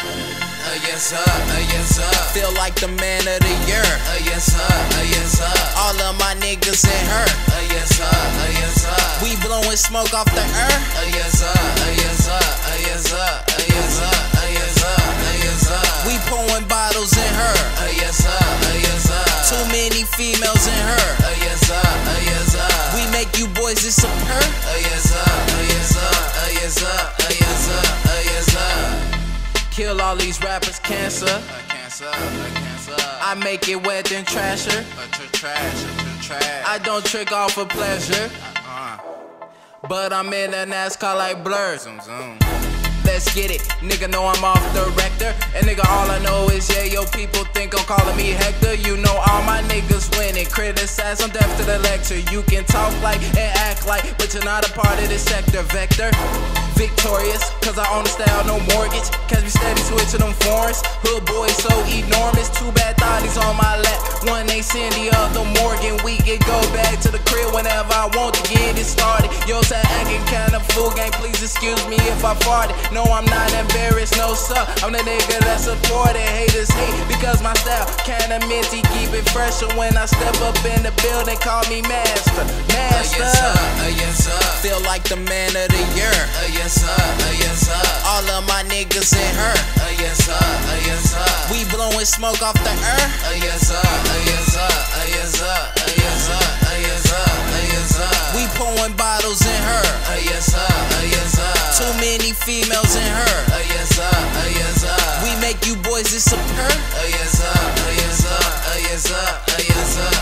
Uh, yes, sir, uh, yes, sir. Feel like the man of the year. Uh, yes, sir, uh, yes, sir. All of my niggas in her. Uh, yes, sir, uh, yes, sir. We blowing smoke off the earth. Uh, yes, sir, uh, yes, sir, uh, yes, sir, uh, yes, sir, uh, yes, sir, uh, yes, sir. We pouring bottles in her. Uh, yes, sir, uh, yes, sir. Too many females you boys disappear. Uh, yes uh, yes uh, yes uh, yes uh, yes sir. Kill all these rappers, cancer. Uh, cancer, uh, cancer. I make it wet then trash her. Uh, tr- trash, uh, trash. I don't trick off for pleasure. uh, But I'm in a NASCAR like blur. zoom, zoom. Let's get it. Nigga know I'm off the rector. And nigga, all I know is, yeah, yo, people think I'm calling me. Criticize, I'm deaf to the lecture. You can talk like and act like, but you're not a part of this sector. Vector. Victorious, cause I own the style, no mortgage. Catch me steady switching them foreigns. Hood boy so enormous. Two bad thotties on my ain't Cindy, other Morgan. We can go back to the crib whenever I want to get it started. Yo, say acting kinda fool gang. Please excuse me if I farted. No, I'm not embarrassed, no sir. I'm the nigga that support it. Haters hate because my style kinda minty. Keep it fresher when I step up in the building. Call me master, Uh, master. yes sir, uh, yes sir. Feel like the man of the year. Uh, yes sir, uh, yes sir. All of my niggas in her. Uh, yes sir, uh, yes sir. We blowing smoke off the earth. Uh, yes sir, uh, yes sir, many females in her. Uh, yes sir, uh, yes sir. We make you boys disappear. Uh, yes sir, uh, yes sir, uh, yes sir, uh, yes uh,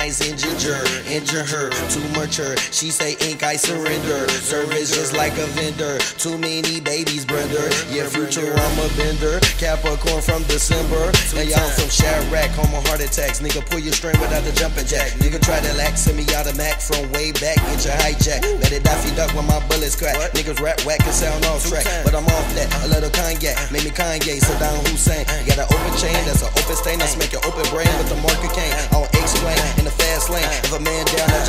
nights injure her, injure her, too much her. She say ink, I surrender. Service just like a vendor. Too many babies, brother. Yeah, future, I'm a bender. Capricorn from December. And y'all from Chiraq, home of heart attacks. Nigga, pull your string without the jumping jack. Nigga, try to lack, send me out of Mac from way back. Get your hijack. Let it Daffy duck when my bullets crack. Niggas rap whack and sound off track. But I'm off that. A little Kanye. Make me Kanye. Saddam Hussein. Got an open chain, that's an open stain. That's make an open brain with the marker cane.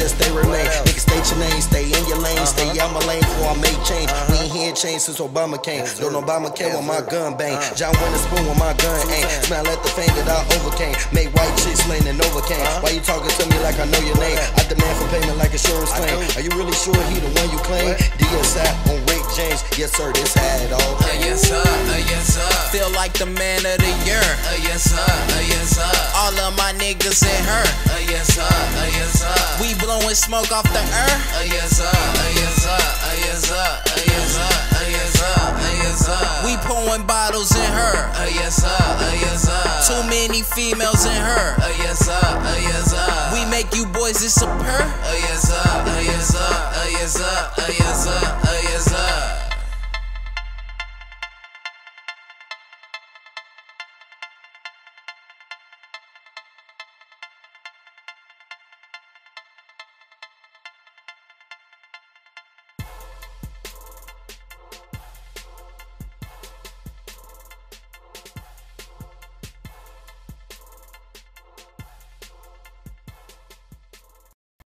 Just stay remain. Nigga, state your name, stay in your lane, stay out my lane before I make change. We ain't hear change since Obama came. Don't Obama came when my gun bang. John Witherspoon when my gun aim. Smell at the fame that I overcame. Make white chicks slain and overcame. Why you talking to me like I know your name? I demand for payment like insurance claim. Are you really sure he the one you claim? DSI on Rick James. Yes, sir, this had it all. Uh, yes sir, uh, yes sir. Feel like the man of the year. Uh, yes sir, uh, yes sir. All of my niggas in her. Yes sir, uh, yes sir. Blowing smoke off the earth. Uh, yes uh, yes uh, yes uh, yes uh, yes uh, yes. We pouring bottles in her. Uh, yes uh, yes sir. Too many females in her. Uh, yes uh, yes sir. We make you boys disappear. Uh, yes uh, yes uh, yes sir, uh, yes sir,